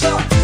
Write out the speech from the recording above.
쳐.